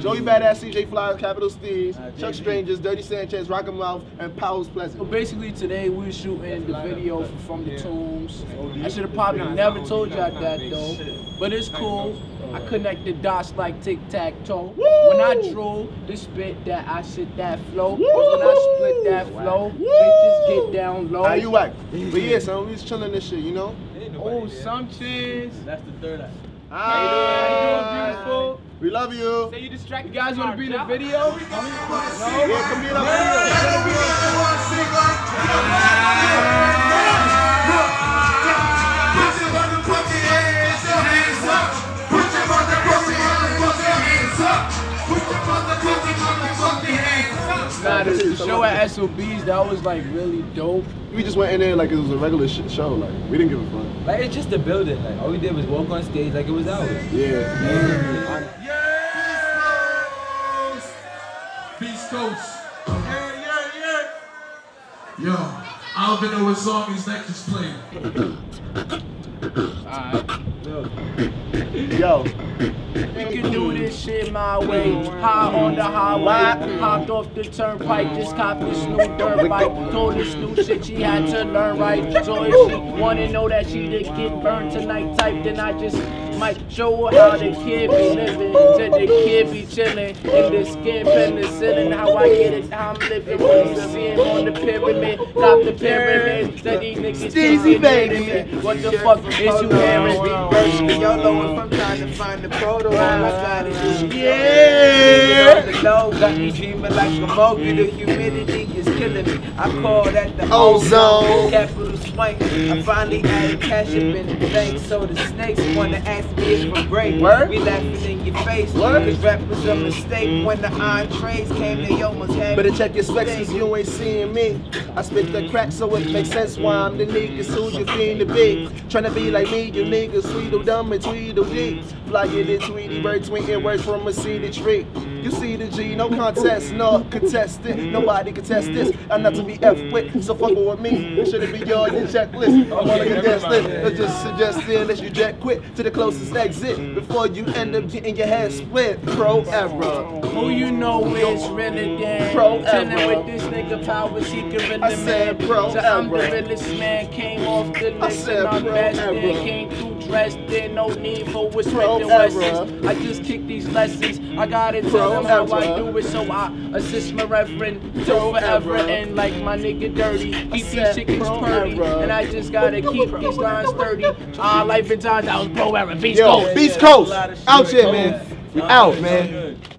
Joey Bada$$, CJ Flyers, Capital Steez, Chuck Strangers, Dirty Sanchez, Rokamouth, and Powers So Pleasant. basically today we were shooting the video for From the Tombs. I should have probably never told y'all that though, but it's cool. I connected dots like tic tac toe. When I drew the spit that I sit that flow. When I split that flow, bitches get down low. How you act? But yeah, son, we was chilling this shit, you know? Oh, some chicks. That's the third act. Ah. How you doing? How you doing, beautiful? We love you. Say you distracted. You guys want to be in the video? No? Yeah, come be in our video. Nah, the, service. Put your foot on the show at SOBs, that was like really dope. We just went in there like it was a regular shit show. Like, we didn't give a fuck. Like it's just the building. Like all we did was walk on stage like it was ours. Yeah. Beast Coast. Yeah, yeah, yeah. Yo, I don't even know what song he's next is playing. Yo. We can do this shit my way. High on the highway. Hopped off the turnpike, just copped this new dirt bike. Told this new shit she had to learn right. So if she wanna know that she did get burned tonight type, then I just might show her how the kid be living. Said the kid be chilling in the skin penicillin. How I get it, how I'm living. When you see him on the pyramid, cop the pyramid. Said these niggas Steezy, baby. What the fuck is you? Reverse, y'all know if I'm trying to find the photo, all I gotta do. Yeah. The low got me dreaming like a mogul. The humidity is killing me. I call that the Ozone. Capital swing. I finally added cash up in the bank, so the snakes wanna ask me if I'm break. Word? We laughing in your face. Word? Cause rap was a mistake when the entrees came. They almost had Better check your specs cause you ain't seeing me. I spit the crack so it makes sense why I'm the niggas who you fiend to be. Tryna be like me, you niggas Tweedle oh, dumb and Tweedle G. Flying in the Tweety Bird, tweeting words from a cedar tree. You see the G, no contest, no contestant. Nobody contest this. I'm not to be F with, so fuck with me. Shouldn't be on your checklist. I'm on a contest list. I'm just suggesting that you jet quick to the closest exit before you end up getting your head split. Pro era. Who you know is really damn Pro Chillin' era. with this nigga power seeker in I the said man pro So I'm the era. realest man Came off the I list said and I'm pro best era. in Came through dressed in No need for Pro lessons I just kick these lessons. I gotta tell Pro them how I do it So I assist my reverend Pro Till forever and like my nigga dirty. Keep these chickens pro purdy. And I just gotta keep these lines sturdy Ah, life and times I was pro era Beast Yo, Coast. Beast Coast, out here, man. We out, man.